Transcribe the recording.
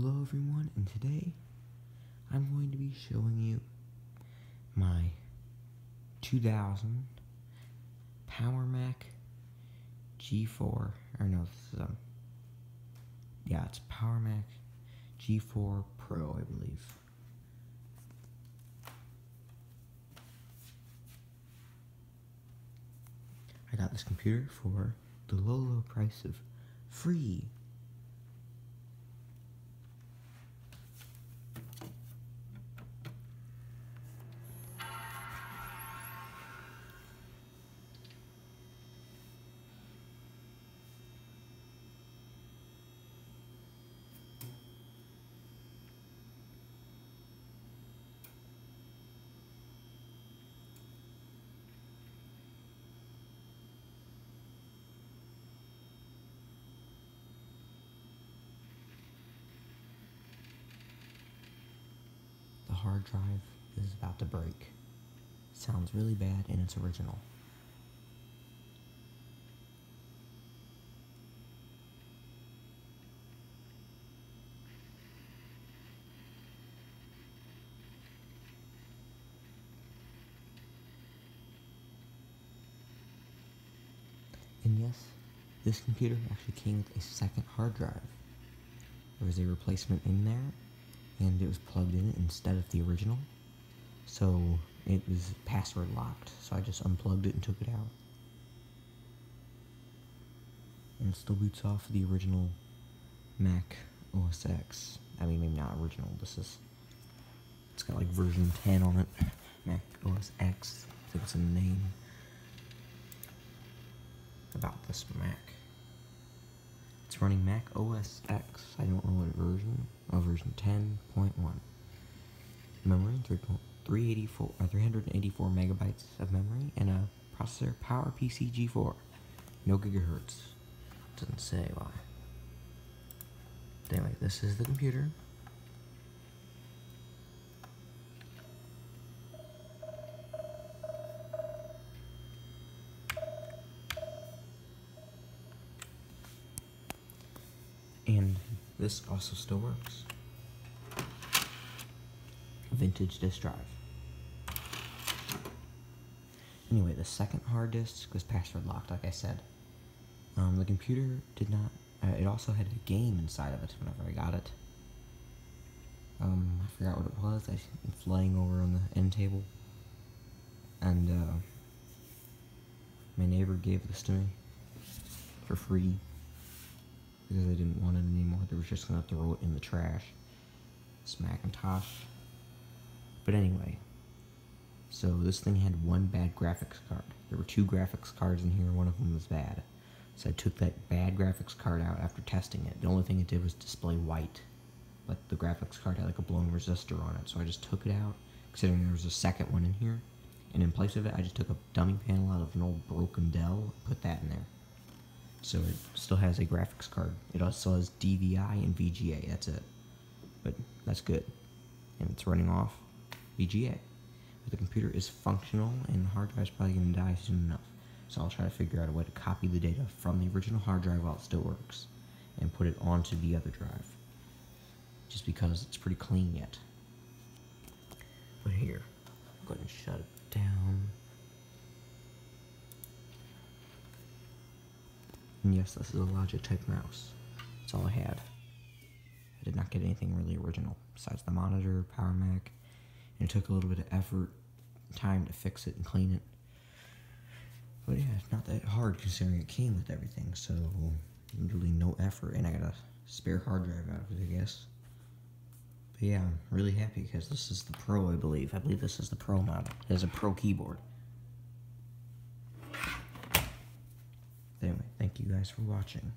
Hello everyone, and today I'm going to be showing you my 2000 Power Mac G4, or no, this is, um, yeah, it's Power Mac G4 Pro, I believe. I got this computer for the low, low price of free hard drive is about to break. Sounds really bad and it's original. And yes, this computer actually came with a second hard drive. There was a replacement in there and it was plugged in instead of the original. So it was password locked. So I just unplugged it and took it out. And it still boots off the original Mac OS X. I mean, maybe not original. This is. It's got like version 10 on it. Mac OS X. I think it's a name. About this Mac. It's running Mac OS X. I don't know what version. Oh, version 10.1. Memory 384, uh, 384 megabytes of memory and a processor PowerPC G4. No gigahertz. Doesn't say why. Anyway, this is the computer. And this also still works. Vintage disk drive. Anyway, the second hard disk was password locked, like I said. Um, the computer did not, uh, it also had a game inside of it whenever I got it. Um, I forgot what it was. I, it's laying over on the end table. And, uh, my neighbor gave this to me for free because they didn't want it anymore. They were just gonna throw it in the trash. It's Macintosh. But anyway, so this thing had one bad graphics card. There were two graphics cards in here, one of them was bad. So I took that bad graphics card out after testing it. The only thing it did was display white. But the graphics card had like a blown resistor on it, so I just took it out, considering there was a second one in here. And in place of it, I just took a dummy panel out of an old broken Dell, and put that in there. So it still has a graphics card. It also has DVI and VGA. That's it. But that's good. And it's running off VGA. But the computer is functional and the hard drive's probably going to die soon enough. So I'll try to figure out a way to copy the data from the original hard drive while it still works and put it onto the other drive. Just because it's pretty clean yet. But here, go ahead and shut it down. And yes, this is a Logitech mouse. That's all I had. I did not get anything really original besides the monitor, Power Mac, and it took a little bit of effort, time to fix it and clean it. But yeah, it's not that hard considering it came with everything, so literally no effort, and I got a spare hard drive out of it, I guess. But yeah, I'm really happy because this is the Pro, I believe. I believe this is the Pro model. It has a Pro keyboard. Anyway, thank you guys for watching.